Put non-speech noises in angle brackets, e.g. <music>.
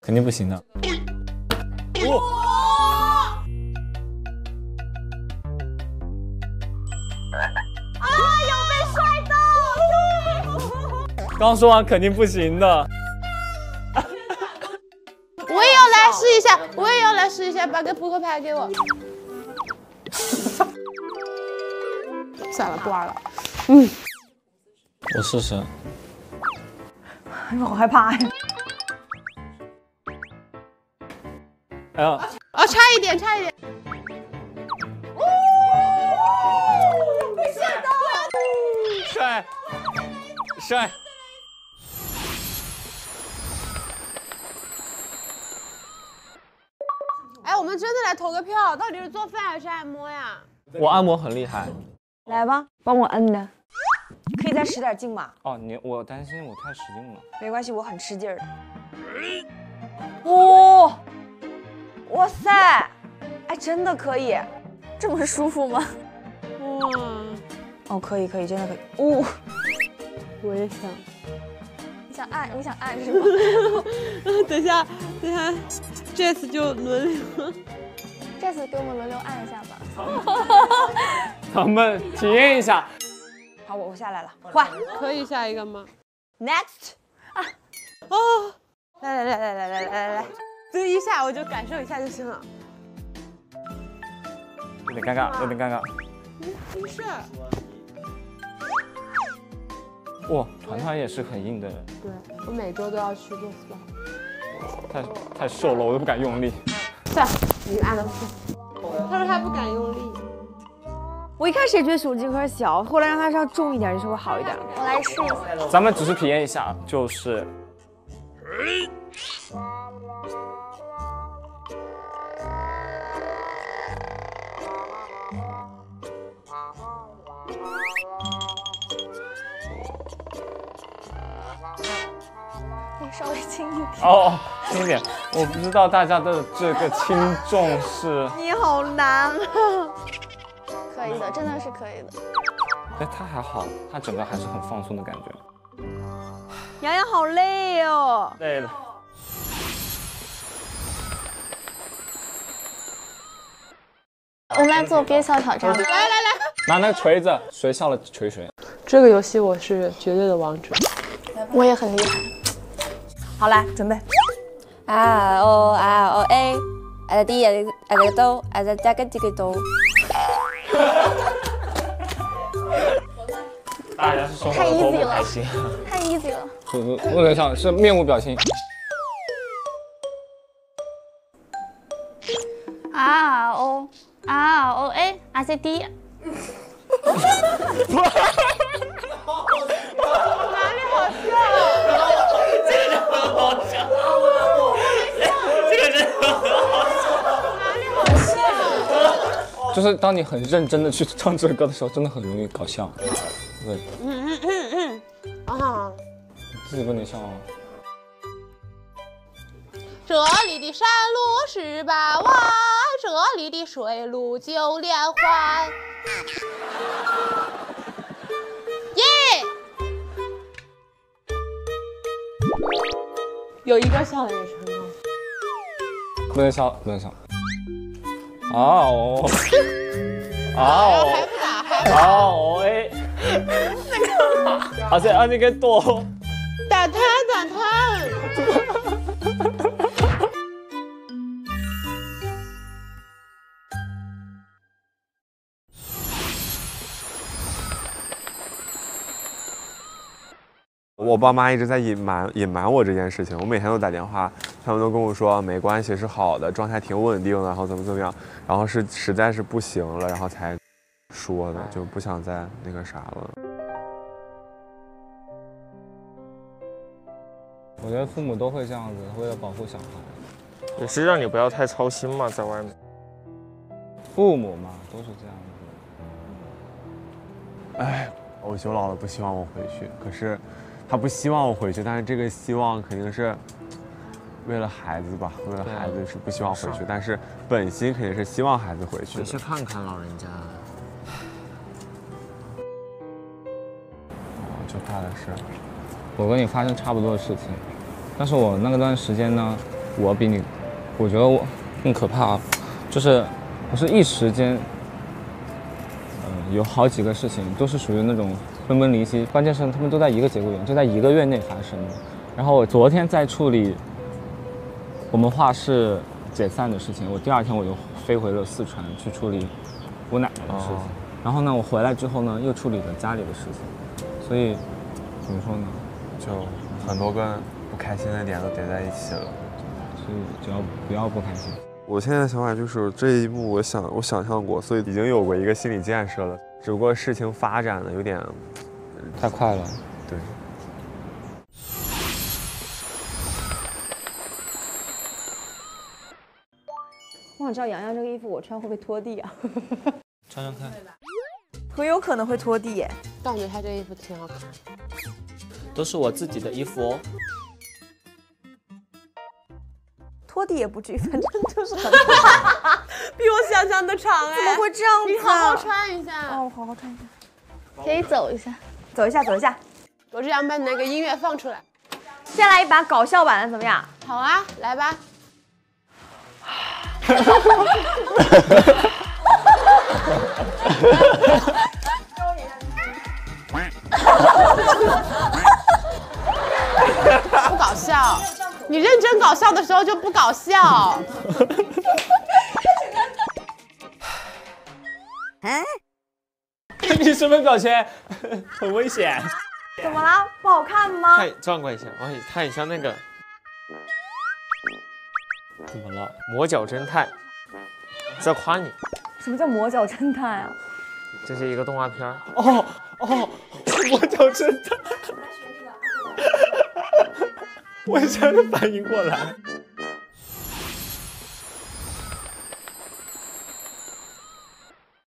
肯定不行的。啊！有被摔到！刚说完肯定不行的。我也要来试一下，我也要来试一下，把个扑克牌给我。算了，不玩了。嗯，我试试。哎我好害怕呀！哎呀，啊，差一点，差一点。被吓到了！帅，帅。哎，我们真的来投个票，到底是做饭还是按摩呀？我按摩很厉害。来吧，帮我摁的。可以再使点劲吗？哦，你我担心我太使劲了。没关系，我很吃劲儿的。哇，哇塞，哎，真的可以，这么舒服吗？哇，哦，可以可以，真的可以。哦，我也想。你想按？你想按是吗？<laughs> 等一下，等一下，这次就轮流。这次给我们轮流按一下吧。咱们体验一下。好，我我下来了，换，可以下一个吗？Next，啊，哦，来来来来来来来来来，这一下我就感受一下就行了。有点尴尬，有点尴尬。没事。哇，团团也是很硬的。对，我每周都要去做 SPA。太太瘦了，我都不敢用力。算了，你按了。他说他不敢用力。我一开始也觉得手机壳小，后来让他稍重一点就稍微好一点。我来试一下。咱们只是体验一下，就是。可以稍微轻一点。哦，轻一点。我不知道大家的这个轻重是。<laughs> 你好难啊。<laughs> 可以的，真的是可以的。哎，他还好，他整个还是很放松的感觉。<sighs> 洋洋好累哦。累了。我们来做憋笑挑战。来来来，拿那个锤子，谁笑了锤谁。这个游戏我是绝对的王者，我也很厉害。好，来准备。啊哦啊哦啊的 D 啊的啊的哆啊的加个这个哆。大家是说太 easy 了，太 easy 了。我我在想是面无表情。O R O A R C D。<laughs> 就是当你很认真的去唱这首歌的时候，真的很容易搞笑。对，嗯嗯嗯嗯，啊，自己不能笑啊。这里的山路十八弯，这里的水路九连环。耶！有一个笑的也成功。不能笑，不能笑。啊哦，啊哦，啊哦，哎，啊这啊这个多。我爸妈一直在隐瞒隐瞒我这件事情，我每天都打电话，他们都跟我说没关系，是好的，状态挺稳定的，然后怎么怎么样，然后是实在是不行了，然后才说的，就不想再那个啥了。我觉得父母都会这样子，为了保护小孩，也是让你不要太操心嘛，在外面。父母嘛，都是这样子。哎，我舅姥姥不希望我回去，可是她不希望我回去，但是这个希望肯定是为了孩子吧？为了孩子是不希望回去，但是本心肯定是希望孩子回去。回去看看老人家。我就怕的是。我跟你发生差不多的事情，但是我那个段时间呢，我比你，我觉得我更可怕，啊，就是我是一时间，呃，有好几个事情都是属于那种分崩离析，关键是他们都在一个节骨眼，就在一个月内发生的。然后我昨天在处理我们画室解散的事情，我第二天我就飞回了四川去处理我奶奶的事情。哦然后呢，我回来之后呢，又处理了家里的事情，所以怎么说呢？就很多个不开心的点都叠在一起了。所以只要不要不开心。我现在的想法就是这一步，我想我想象过，所以已经有过一个心理建设了。只不过事情发展的有点太快了。对。我想知道洋洋这个衣服我穿会不会拖地啊？<laughs> 穿穿看，很有可能会拖地耶。但我觉得他这衣服挺好看。都是我自己的衣服哦。拖地也不至于，反正就是很 <laughs> 比我想象的长哎！怎么会这样子？你好好穿一下。哦，我好好穿一下，可以走一下。走一下，走一下。我这样把你那个音乐放出来。先来一把搞笑版的怎么样？好啊，来吧。<laughs> 你认真搞笑的时候就不搞笑。<laughs> <laughs> 你什么表情？<laughs> 很危险。怎么了？不好看吗？太转过一下，哎，它很像那个怎么了？魔角侦探，在夸你。什么叫魔角侦探啊？这是一个动画片，哦哦，魔角侦探。我一下子反应过来。